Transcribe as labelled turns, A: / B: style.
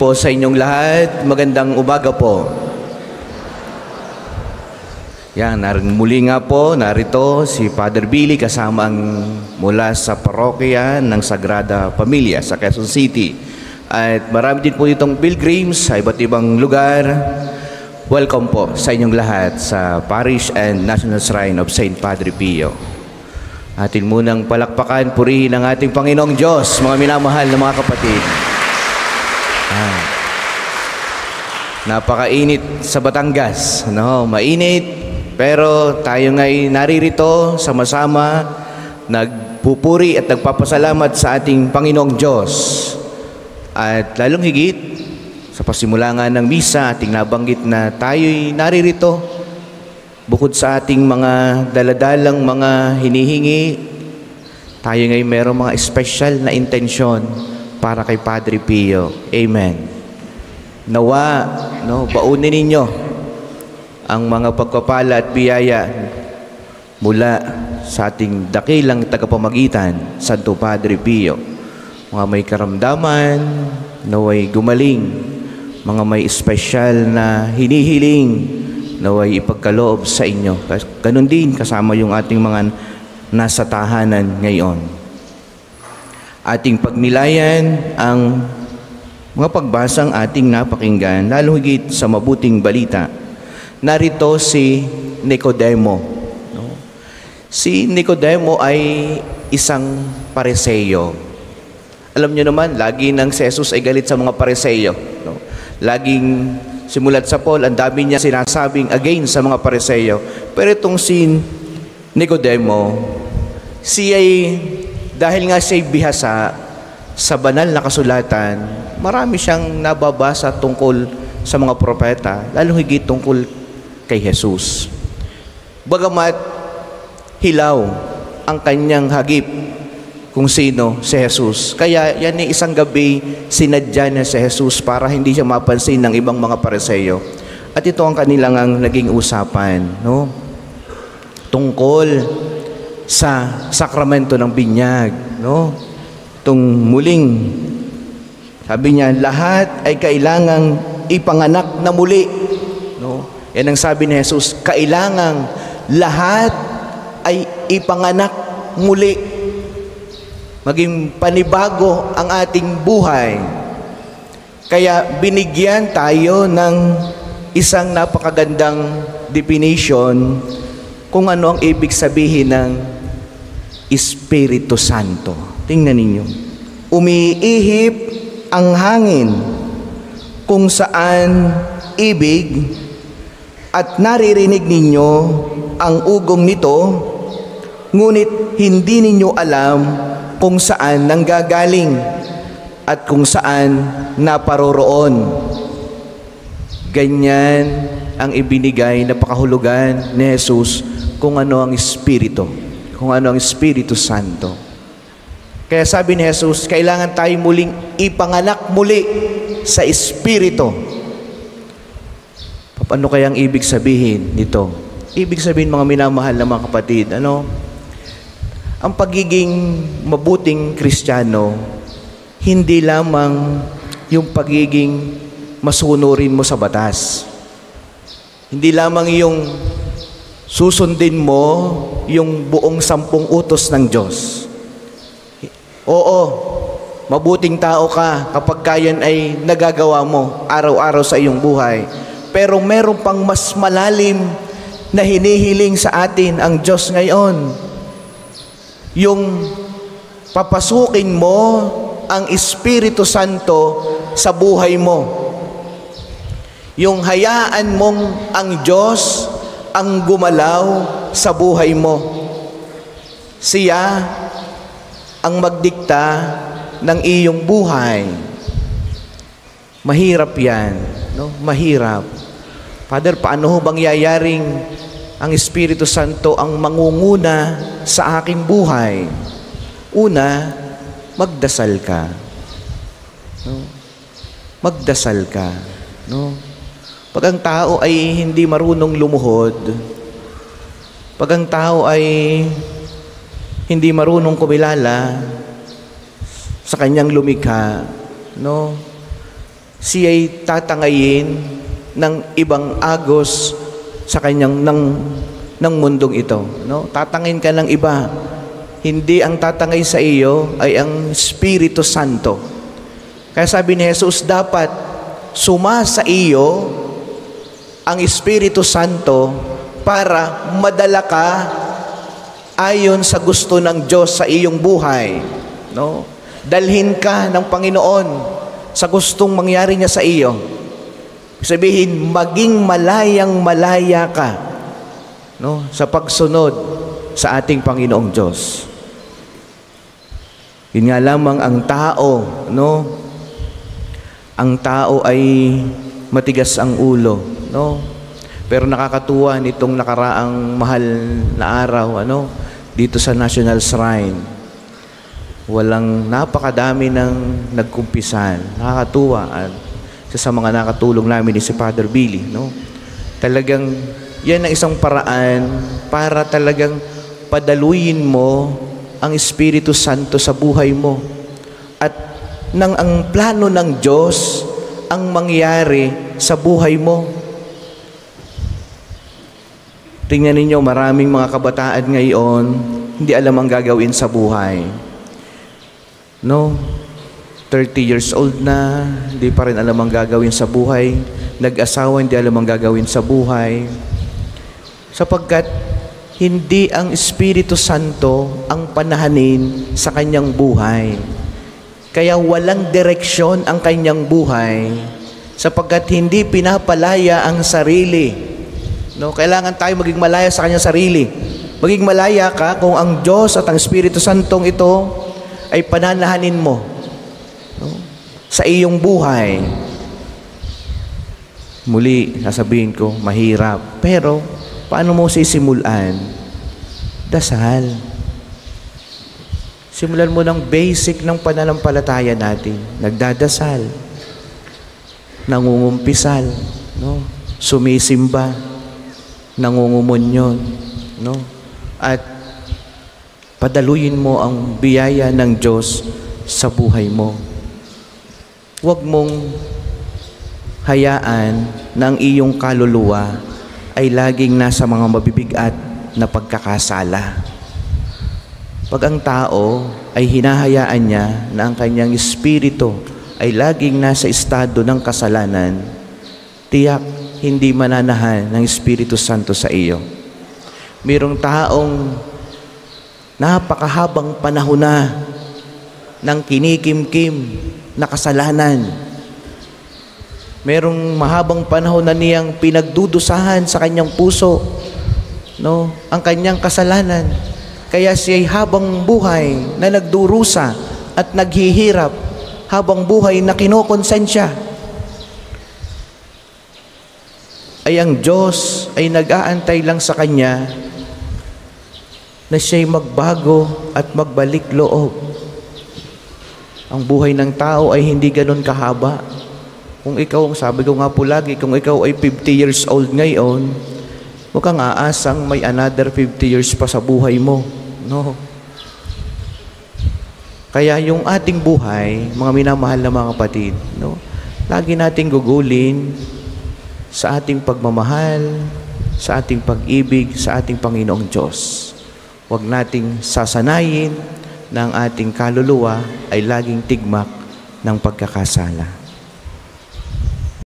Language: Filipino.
A: po sa inyong lahat. Magandang umaga po. Yan, muli nga po, narito si Father Billy kasama ang mula sa parokya ng Sagrada Pamilya sa Quezon City. At marami din po itong pilgrims sa iba't ibang lugar. Welcome po sa inyong lahat sa Parish and National Shrine of St. Padre Pio. Atin munang palakpakan, purihin ang ating Panginoong Diyos, mga minamahal na mga kapatid. Ah. Napakainit sa Batangas. No, mainit. Pero tayo ngay naririto sama-sama nagpupuri at nagpapasalamat sa ating Panginoong Diyos. At lalong higit sa pasimula nga ng misa, ating nabanggit na tayo'y naririto bukod sa ating mga daladalang mga hinihingi, tayo ngay merong mga special na intensyon para kay Padre Pio. Amen. Nawa, no, baunin ninyo ang mga pagpapala at biyaya mula sa ating dakilang tagapamagitan, Santo Padre Pio. Mga may karamdaman, naway gumaling, mga may espesyal na hinihiling, naway ipagkaloob sa inyo. Ganon din kasama yung ating mga nasa tahanan ngayon. Ating pagnilayan ang mga pagbasang ating napakinggan, lalo higit sa mabuting balita narito si Nicodemo. Si Nicodemo ay isang pareseyo. Alam niyo naman, lagi nang si Jesus ay galit sa mga pareseyo. Laging simulat sa Paul, ang dami niya sinasabing again sa mga pareseyo. Pero itong si Nicodemo, siya ay, dahil nga siya ay bihasa sa banal na kasulatan, marami siyang nababasa tungkol sa mga propeta, lalo higit tungkol kay Jesus. Bagamat hilaw ang kanyang hagip kung sino si Jesus. Kaya yan ay isang gabi sinadya niya si Jesus para hindi siya mapansin ng ibang mga pariseyo. At ito ang kanilang ang naging usapan, no? Tungkol sa sakramento ng binyag, no? Tung muling sabi niya, lahat ay kailangang ipanganak na muli, no? Yan ang sabi ni Jesus, kailangang lahat ay ipanganak muli. Maging panibago ang ating buhay. Kaya binigyan tayo ng isang napakagandang definition kung ano ang ibig sabihin ng Espiritu Santo. Tingnan ninyo. Umiihip ang hangin kung saan ibig at naririnig ninyo ang ugong nito, ngunit hindi ninyo alam kung saan nanggagaling at kung saan naparoroon. Ganyan ang ibinigay na pakahulugan ni Jesus kung ano ang Espiritu, kung ano ang Espiritu Santo. Kaya sabi ni Jesus, kailangan tayo muling ipanganak muli sa Espiritu ano kayang ibig sabihin nito? Ibig sabihin mga minamahal na mga kapatid, ano? Ang pagiging mabuting kristyano, hindi lamang yung pagiging masunurin mo sa batas. Hindi lamang yung susundin mo yung buong sampung utos ng Diyos. Oo, mabuting tao ka kapag kayan ay nagagawa mo araw-araw sa iyong buhay. Pero meron pang mas malalim na hinihiling sa atin ang Diyos ngayon. Yung papasukin mo ang Espiritu Santo sa buhay mo. Yung hayaan mong ang Diyos ang gumalaw sa buhay mo. Siya ang magdikta ng iyong buhay. Mahirap yan, no? Mahirap. Father, paano bang yayaring ang Espiritu Santo ang mangunguna sa aking buhay? Una, magdasal ka. No? Magdasal ka. No? Pag ang tao ay hindi marunong lumuhod, pag ang tao ay hindi marunong kumilala sa kanyang lumikha, no? siya'y tatangayin ng ibang agos sa kanyang ng, ng mundong ito. No? Tatangayin ka ng iba. Hindi ang tatangay sa iyo ay ang Espiritu Santo. Kaya sabi ni Jesus, dapat suma sa iyo ang Espiritu Santo para madala ka ayon sa gusto ng Diyos sa iyong buhay. No? Dalhin ka ng Panginoon sa gustong mangyari niya sa iyo. Sabihin, maging malayang malaya ka no, sa pagsunod sa ating Panginoong Diyos. Yun nga lamang ang tao, no? Ang tao ay matigas ang ulo, no? Pero nakakatuwa nitong nakaraang mahal na araw, ano? Dito sa National Shrine. Walang napakadami ng nagkumpisan. Nakakatuwa at isa sa mga nakatulong namin ni si Father Billy, no? Talagang yan ang isang paraan para talagang padaluyin mo ang Espiritu Santo sa buhay mo. At nang ang plano ng Diyos ang mangyari sa buhay mo. Tingnan ninyo, maraming mga kabataan ngayon, hindi alam ang gagawin sa buhay. No? 30 years old na, hindi pa rin alam ang gagawin sa buhay. Nag-asawa, hindi alam ang gagawin sa buhay. Sapagkat hindi ang Espiritu Santo ang panahanin sa kanyang buhay. Kaya walang direksyon ang kanyang buhay sapagkat hindi pinapalaya ang sarili. No, kailangan tayo maging malaya sa kanyang sarili. Maging malaya ka kung ang Diyos at ang Espiritu Santong ito ay pananahanin mo no, sa iyong buhay. Muli, sasabihin ko, mahirap. Pero, paano mo sisimulan? Dasal. Simulan mo ng basic ng pananampalataya natin. Nagdadasal. Nangungumpisal. No? Sumisimba. Nangungumunyon. No? At padaluyin mo ang biyaya ng Diyos sa buhay mo. Huwag mong hayaan na ang iyong kaluluwa ay laging nasa mga mabibigat na pagkakasala. Pag ang tao ay hinahayaan niya na ang kanyang espiritu ay laging nasa estado ng kasalanan, tiyak hindi mananahan ng Espiritu Santo sa iyo. Mayroong taong napakahabang panahon na ng kinikimkim na kasalanan. Merong mahabang panahon na niyang pinagdudusahan sa kanyang puso no, ang kanyang kasalanan. Kaya siya'y habang buhay na nagdurusa at naghihirap habang buhay na kinokonsensya. Ay ang Diyos ay nag-aantay lang sa kanya na siya'y magbago at magbalik loob. Ang buhay ng tao ay hindi ganon kahaba. Kung ikaw, sabi ko nga po lagi, kung ikaw ay 50 years old ngayon, huwag kang aasang may another 50 years pa sa buhay mo. No. Kaya yung ating buhay, mga minamahal na mga kapatid, no, lagi nating gugulin sa ating pagmamahal, sa ating pag-ibig, sa ating Panginoong Diyos. Huwag nating sasanayin na ang ating kaluluwa ay laging tigmak ng pagkakasala.